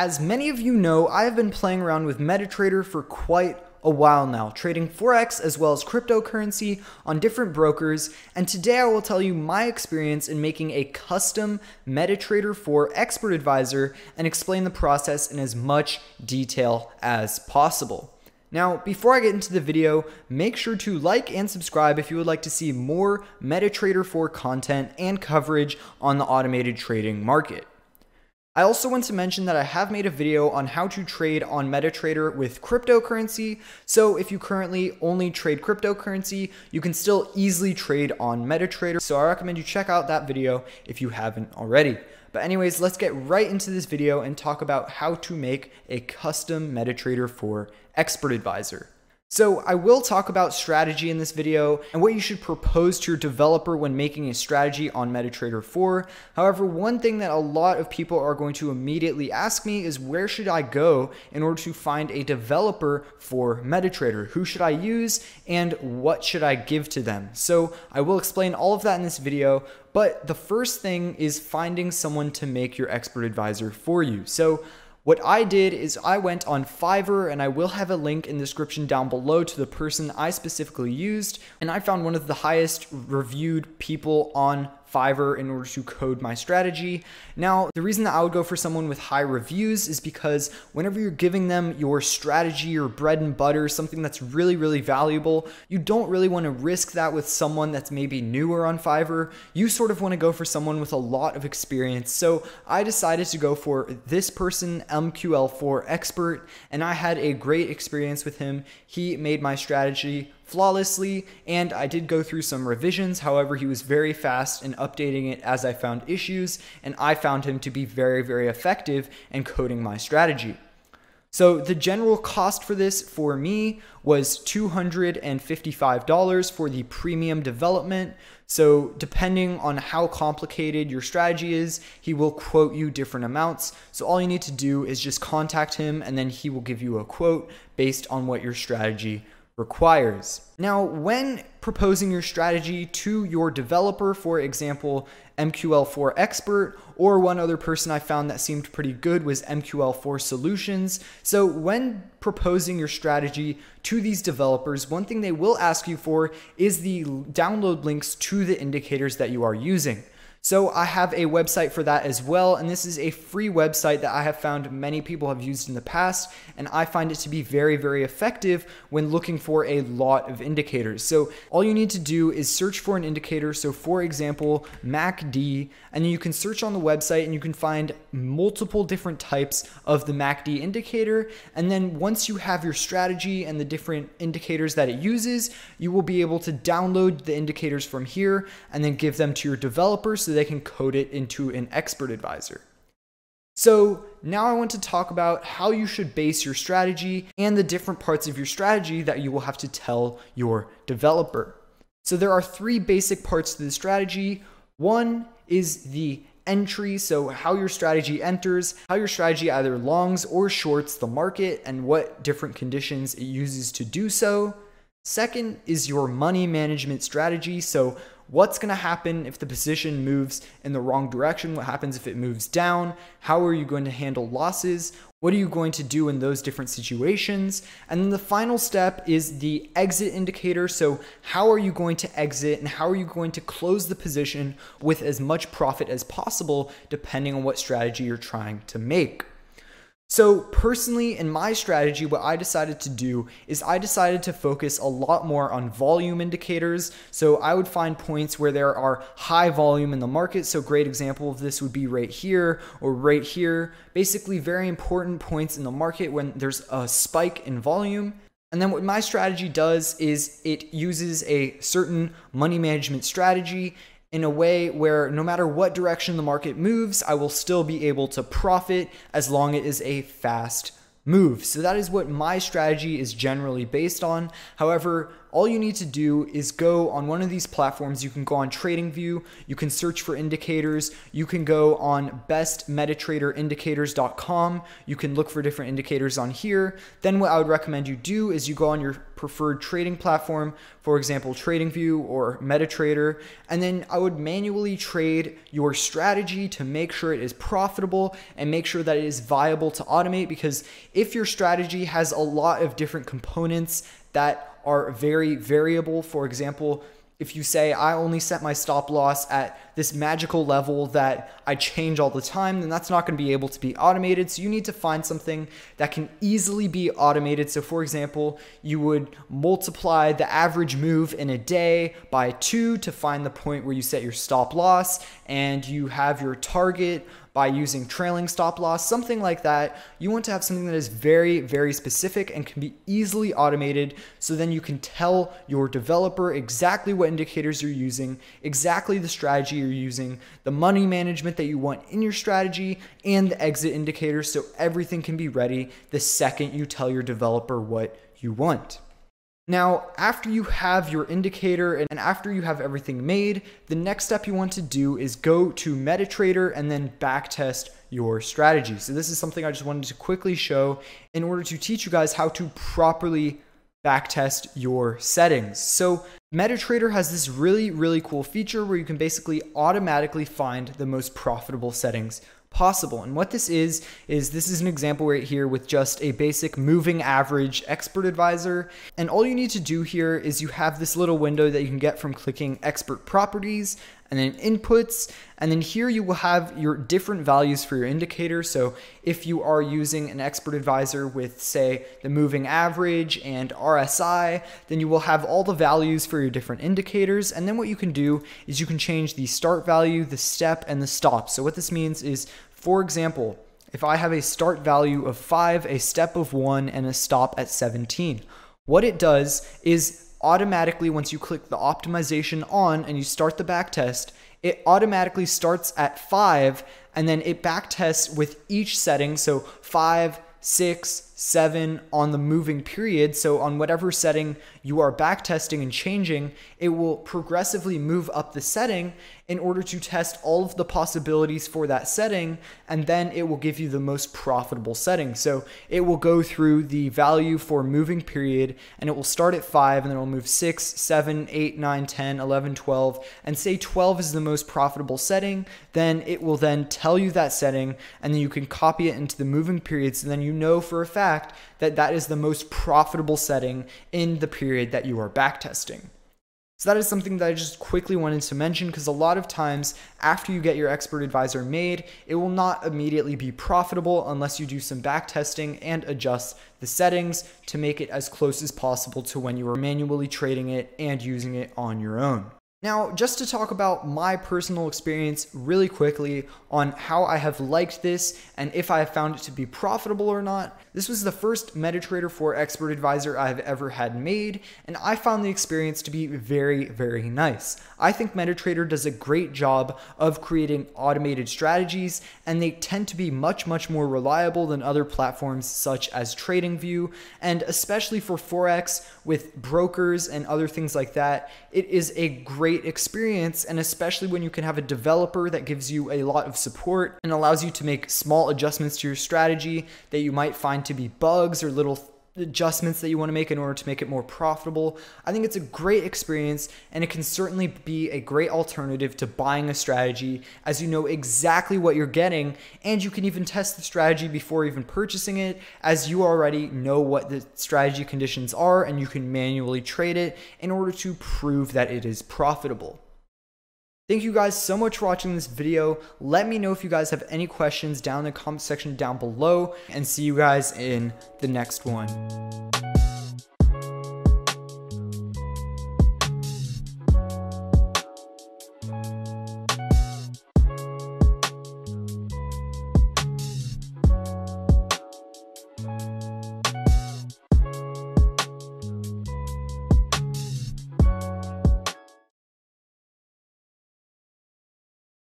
As many of you know, I have been playing around with MetaTrader for quite a while now, trading Forex as well as cryptocurrency on different brokers, and today I will tell you my experience in making a custom MetaTrader 4 Expert Advisor and explain the process in as much detail as possible. Now, before I get into the video, make sure to like and subscribe if you would like to see more MetaTrader 4 content and coverage on the automated trading market. I also want to mention that I have made a video on how to trade on MetaTrader with cryptocurrency. So if you currently only trade cryptocurrency, you can still easily trade on MetaTrader. So I recommend you check out that video if you haven't already. But anyways, let's get right into this video and talk about how to make a custom MetaTrader 4 Expert Advisor. So I will talk about strategy in this video and what you should propose to your developer when making a strategy on MetaTrader 4. However, one thing that a lot of people are going to immediately ask me is where should I go in order to find a developer for MetaTrader? Who should I use and what should I give to them? So I will explain all of that in this video, but the first thing is finding someone to make your expert advisor for you. So what I did is I went on Fiverr and I will have a link in the description down below to the person I specifically used and I found one of the highest reviewed people on Fiverr in order to code my strategy. Now, the reason that I would go for someone with high reviews is because whenever you're giving them your strategy, your bread and butter, something that's really, really valuable, you don't really want to risk that with someone that's maybe newer on Fiverr. You sort of want to go for someone with a lot of experience. So I decided to go for this person, MQL4 expert, and I had a great experience with him. He made my strategy flawlessly, and I did go through some revisions. However, he was very fast in updating it as I found issues, and I found him to be very, very effective in coding my strategy. So the general cost for this for me was $255 for the premium development. So depending on how complicated your strategy is, he will quote you different amounts. So all you need to do is just contact him and then he will give you a quote based on what your strategy requires. Now, when proposing your strategy to your developer, for example, MQL4 Expert, or one other person I found that seemed pretty good was MQL4 Solutions. So, when proposing your strategy to these developers, one thing they will ask you for is the download links to the indicators that you are using. So I have a website for that as well, and this is a free website that I have found many people have used in the past, and I find it to be very, very effective when looking for a lot of indicators. So all you need to do is search for an indicator. So for example, MACD, and then you can search on the website and you can find multiple different types of the MACD indicator. And then once you have your strategy and the different indicators that it uses, you will be able to download the indicators from here and then give them to your developers so they can code it into an expert advisor. So now I want to talk about how you should base your strategy and the different parts of your strategy that you will have to tell your developer. So there are three basic parts to the strategy. One is the entry, so how your strategy enters, how your strategy either longs or shorts the market, and what different conditions it uses to do so. Second is your money management strategy, so what's going to happen if the position moves in the wrong direction? What happens if it moves down? How are you going to handle losses? What are you going to do in those different situations? And then the final step is the exit indicator. So, how are you going to exit and how are you going to close the position with as much profit as possible, depending on what strategy you're trying to make? So, personally, in my strategy, what I decided to do is I decided to focus a lot more on volume indicators. So, I would find points where there are high volume in the market. So, great example of this would be right here or right here. Basically, very important points in the market when there's a spike in volume. And then what my strategy does is it uses a certain money management strategy in a way where no matter what direction the market moves, I will still be able to profit as long as it is a fast move. So that is what my strategy is generally based on. However, all you need to do is go on one of these platforms. You can go on TradingView, you can search for indicators, you can go on bestmetatraderindicators.com, you can look for different indicators on here. Then what I would recommend you do is you go on your preferred trading platform, for example, TradingView or MetaTrader, and then I would manually trade your strategy to make sure it is profitable and make sure that it is viable to automate because if your strategy has a lot of different components that are very variable, for example, if you say I only set my stop loss at this magical level that I change all the time, then that's not going to be able to be automated. So you need to find something that can easily be automated. So for example, you would multiply the average move in a day by two to find the point where you set your stop loss and you have your target by using trailing stop loss, something like that. You want to have something that is very, very specific and can be easily automated so then you can tell your developer exactly what indicators you're using, exactly the strategy you're using, the money management that you want in your strategy, and the exit indicators so everything can be ready the second you tell your developer what you want. Now, after you have your indicator and after you have everything made, the next step you want to do is go to MetaTrader and then backtest your strategy. So this is something I just wanted to quickly show in order to teach you guys how to properly backtest your settings. So MetaTrader has this really, really cool feature where you can basically automatically find the most profitable settings possible. And what this is, is this is an example right here with just a basic moving average expert advisor. And all you need to do here is you have this little window that you can get from clicking expert properties and then inputs. And then here you will have your different values for your indicator. So if you are using an expert advisor with say the moving average and RSI, then you will have all the values for your different indicators. And then what you can do is you can change the start value, the step, and the stop. So what this means is, for example, if I have a start value of 5, a step of 1, and a stop at 17, what it does is automatically, once you click the optimization on and you start the back test, it automatically starts at five and then it back tests with each setting. So five, six, seven on the moving period. So on whatever setting you are back testing and changing, it will progressively move up the setting in order to test all of the possibilities for that setting, and then it will give you the most profitable setting. So it will go through the value for moving period, and it will start at 5, and then it will move 6, 7, 8, 9, 10, 11, 12, and say 12 is the most profitable setting, then it will then tell you that setting, and then you can copy it into the moving period, so then you know for a fact that that is the most profitable setting in the period that you are backtesting. So that is something that I just quickly wanted to mention because a lot of times after you get your expert advisor made, it will not immediately be profitable unless you do some back testing and adjust the settings to make it as close as possible to when you are manually trading it and using it on your own. Now, just to talk about my personal experience really quickly on how I have liked this and if I have found it to be profitable or not, this was the first MetaTrader 4 expert advisor I've ever had made, and I found the experience to be very, very nice. I think MetaTrader does a great job of creating automated strategies, and they tend to be much, much more reliable than other platforms such as TradingView, and especially for Forex with brokers and other things like that, it is a great great experience, and especially when you can have a developer that gives you a lot of support and allows you to make small adjustments to your strategy that you might find to be bugs or little adjustments that you want to make in order to make it more profitable. I think it's a great experience and it can certainly be a great alternative to buying a strategy as you know exactly what you're getting and you can even test the strategy before even purchasing it as you already know what the strategy conditions are and you can manually trade it in order to prove that it is profitable. Thank you guys so much for watching this video. Let me know if you guys have any questions down in the comment section down below and see you guys in the next one.